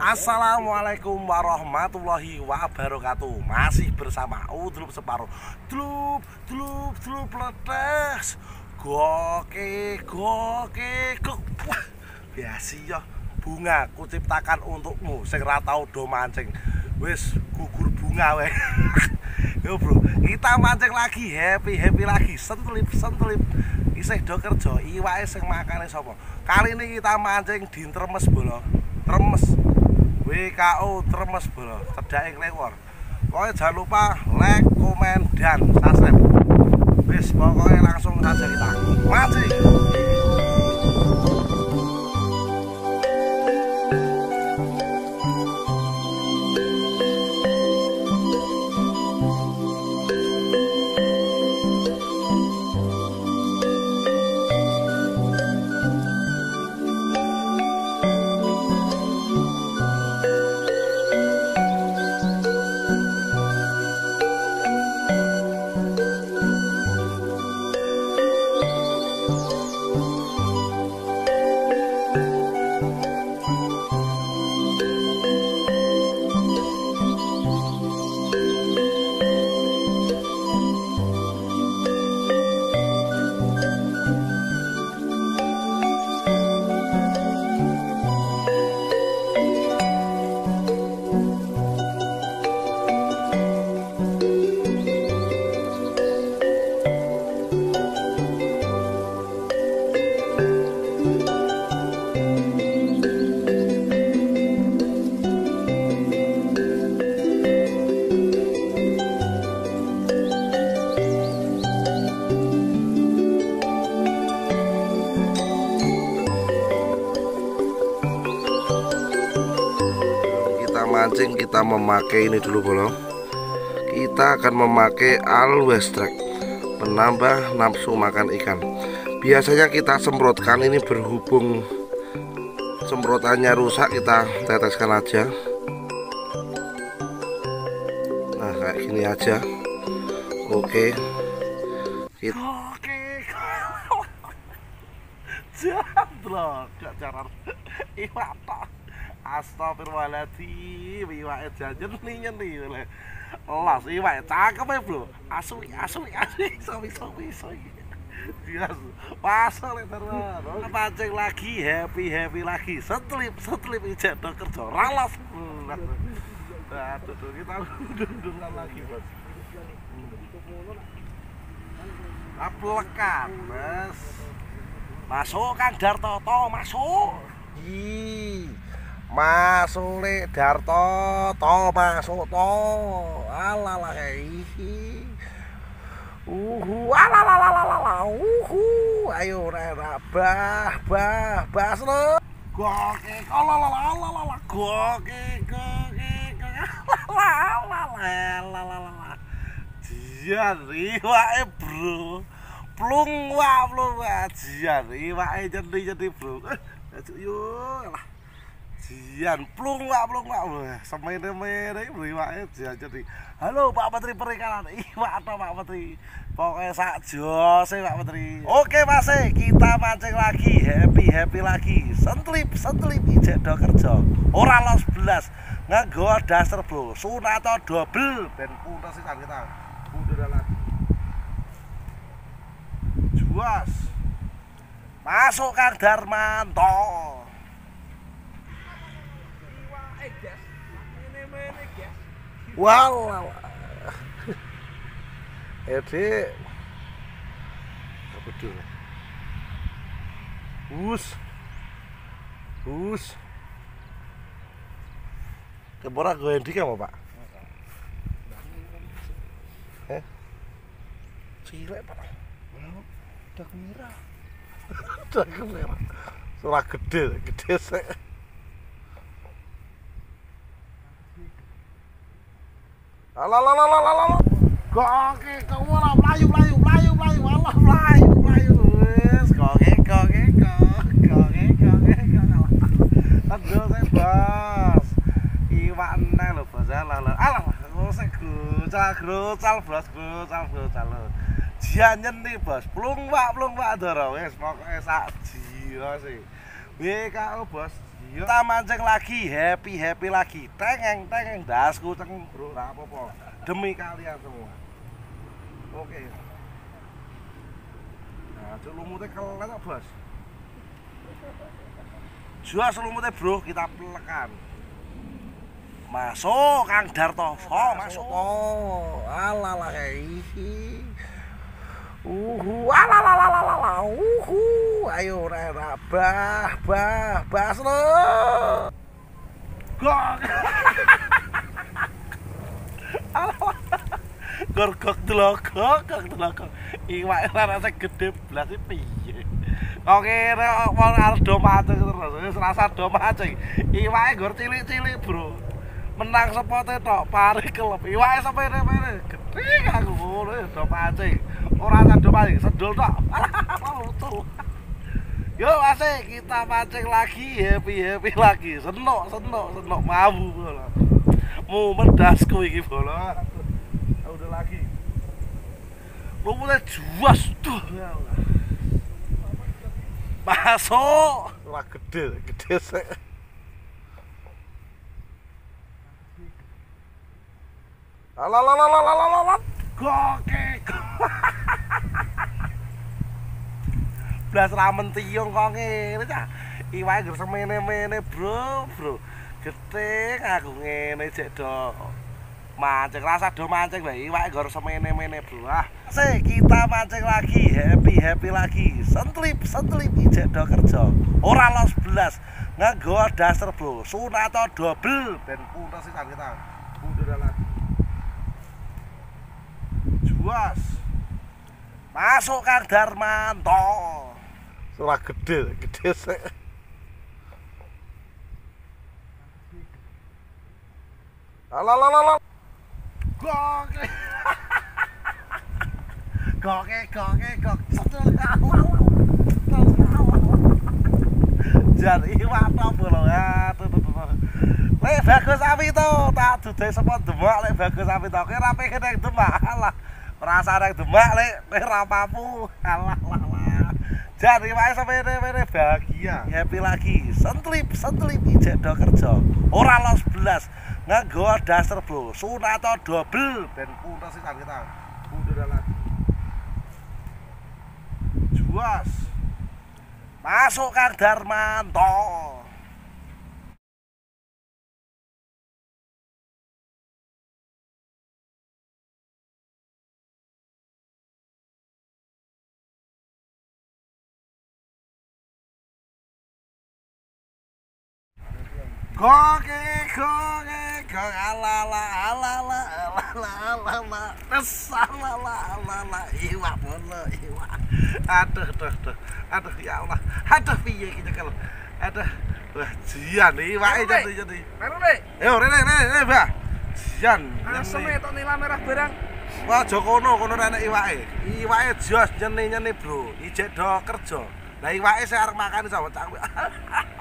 Assalamualaikum warahmatullahi wabarakatuh. Masih bersama Udrup Separuh. Dlup, dlup, dlup, letes Goke, goke, go. Wah, biasi ya. Bunga kuciptakan untukmu. Sing ratau do mancing. Wis gugur bunga weh. Yo bro, kita mancing lagi. Happy-happy lagi. Sentelip, sentelip Isih do kerja, iwake sing makane sapa? Kali ini kita mancing di Tremes bolo. Tremes. WKO Tremes bolo. Cedake Klewor pokoknya jangan lupa like, komen, dan subscribe. Wis pokoknya langsung saja kita mancing kita memakai ini dulu bolo. Kita akan memakai always track penambah nafsu makan ikan. Biasanya kita semprotkan ini berhubung semprotannya rusak kita teteskan aja. Nah kayak gini aja. Oke. Kita jadlok gak jaran iwak tok Astagfirullahaladzim, iwake nih nyeni oleh. Los iwake cakep ya, Bro. Asui, asui, asui, sopi, sopi, sopi. Jelas. Pasal terus. Pancing lagi, happy, happy lagi. Setlip, setlip ijek do kerja. Ralos. Aduh, kita dundungan lagi, Bos. Aplekan, Mas. Masuk Kang Dartoto, masuk. Ih. masuk le darto to masuk to. Alala hehi uhu alala alala uhu. Ayo re bah bah bas lo goke alala alala goke goke alala alala jian riwae bro. Plung wa plung wa jian riwae jadi jadi bro. Yo lah. Jian plung pak plung pak wah semene mene bro iwake jian jadi halo Pak Menteri Perikanan. Iwak atau Pak Menteri. Pokoknya sak jose Pak Menteri. Oke Mas kita mancing lagi happy happy lagi. Sentlip sentlip ijek do kerja. Ora los belas nganggo daster bro. Sunato double. Ben puntes sih kita. Mundur lagi. Juas. Masuk Kang Darmanto Wow. Ede. Apa tuh? Us. Us. Kebora gue yang dikam pak? Eh? Cilek pak? Udah merah. Udah merah. Surah gede, gede sih. Saya bos. Grucal lo jianyen nih bos plung pak plung pak doro wes pokoknya sak jiwa sih. WKO bos kita mancing lagi happy happy lagi. Tengeng tengeng dasku ceng bro nggak apa-apa. Demi kalian semua. Oke. Nah celumutnya kelet kok bos? Jual selumutnya bro kita pelekan masuk Kang Darto so masuk. Oh alalah kayak Uhu, alalalalala, uhu, ayo Rera, bah, bah, bahas lo. Gok. Gor gok delokok, gok delokok. Iwak rasa gede belas piye. Oke, nek mau ardo macing terus, wis rasa do macing. Iwake gor cilik-cilik, Bro. Menang sepote tok, pare kelep. Iwake sepene-pene, gede aku ngono do macing. Ora ada mancing, sedul tok. Yo asik kita mancing lagi, happy happy lagi. Senok, senok, senok mabu bola. Mau mendasku iki bola. Udah lagi. Lu mulai juas tuh. Masuk. Wah gede, gede sih. Alalalalalalalalala. Gokek. Blas ramen tiung kok ngene cah. Iwake gur semene-mene, Bro, Bro. Geting aku ngene jek do. Mancing rasa do mancing bae iwake gur semene-mene, Bro. Ah, sik kita mancing lagi, happy-happy lagi. Sentlip, sentlip jek do kerja. Ora los belas. Nganggo daster, Bro. Sunato double ben puntes sih kita. Udah lagi. Juas. Masuk Kang Darmanto. Surah gede, gede sih. Alalala. Goke. Goke, goke, gok. Jan iwak to bolo ya. Lek bagus api to, tak dudai sepon demak lek bagus api to. Kira pengen ning demak. Alah. Rasa ning demak lek lek ra papu. Alah, alah. Jan iwake sampe-mene bahagia. Happy lagi. Sentlip, sentlip ijek do kerja. Ora los belas. Nganggo daster, Bro. Sunato double ben puntes sih kita. Udah lagi. Juas. Masuk Kang Darmanto. Goke, goke, goke, alala, alala, alala, alala, tesalala, alala, iwak bono, iwak. Aduh, aduh, aduh, aduh, ya Allah, aduh, piye kita kalau, aduh, wah, jian, iwak jadi jadi. Melu nih. Yo, rene, rene, rene, bah, jian. Asem itu nila merah barang. Wah, Jokono, kono rene iwake. Iwake jos nyeni nyeni bro, ijek do kerja. Nah iwake saya arep makan sama cak.